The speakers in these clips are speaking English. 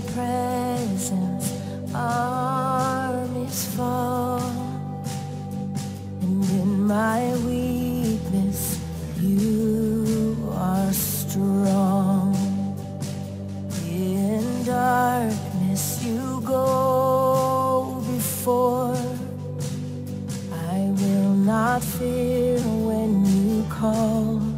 presence, armies fall. And in my weakness, you are strong. In darkness, you go before. I will not fear when you call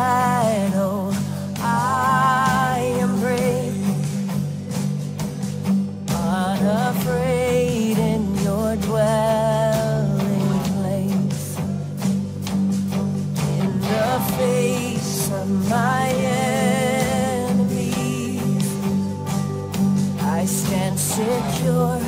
your shadow, I am brave, unafraid in your dwelling place. In the face of my enemies, I stand secure